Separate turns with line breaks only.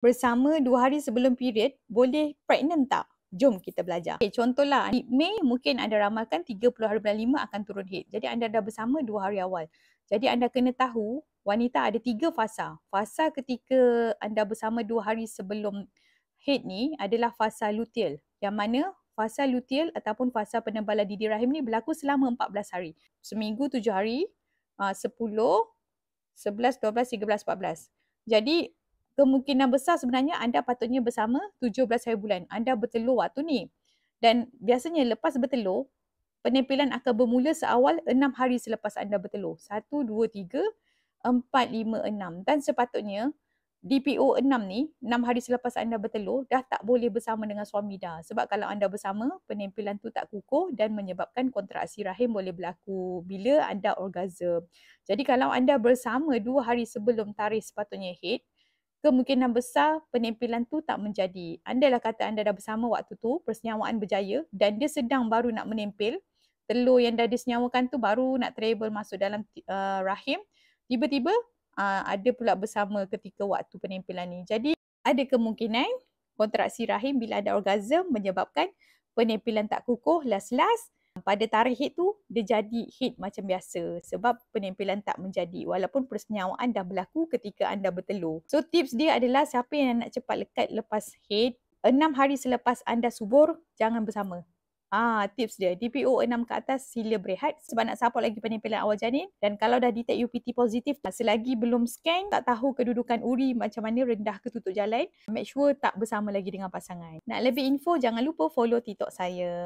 bersama dua hari sebelum period boleh pregnant tak? Jom kita belajar. Okay, contohlah, di Mei mungkin anda ramalkan 30 hari bulan 5 akan turun head. Jadi anda dah bersama dua hari awal. Jadi anda kena tahu wanita ada tiga fasa. Fasa ketika anda bersama dua hari sebelum head ni adalah fasa luteal. Yang mana fasa luteal ataupun fasa penebalan didi rahim ni berlaku selama 14 hari. Seminggu tujuh hari, 10, 11, 12, 13, 14. Jadi kemungkinan besar sebenarnya anda patutnya bersama 17 hari bulan. Anda bertelur waktu ni. Dan biasanya lepas bertelur, penempelan akan bermula seawal 6 hari selepas anda bertelur. 1, 2, 3, 4, 5, 6. Dan sepatutnya DPO 6 ni, 6 hari selepas anda bertelur, dah tak boleh bersama dengan suami dah. Sebab kalau anda bersama, penempelan tu tak kukuh dan menyebabkan kontraksi rahim boleh berlaku bila anda orgasm. Jadi kalau anda bersama 2 hari sebelum tarikh sepatutnya head, kemungkinan besar penempelan tu tak menjadi. Andalah kata anda dah bersama waktu tu, persenyawaan berjaya dan dia sedang baru nak menempel, telur yang dah disenyawakan tu baru nak travel masuk dalam uh, rahim, tiba-tiba uh, ada pula bersama ketika waktu penempelan ni. Jadi ada kemungkinan kontraksi rahim bila ada orgasm menyebabkan penempelan tak kukuh last-last pada tarikh hit tu dia jadi hit macam biasa sebab penempelan tak menjadi walaupun persenyawaan dah berlaku ketika anda bertelur. So tips dia adalah siapa yang nak cepat lekat lepas hit, enam hari selepas anda subur jangan bersama. Ah, tips dia DPO 6 ke atas sila berehat sebab nak support lagi penempelan awal janin dan kalau dah detect UPT positif selagi belum scan tak tahu kedudukan uri macam mana rendah ke tutup jalan make sure tak bersama lagi dengan pasangan. Nak lebih info jangan lupa follow TikTok saya.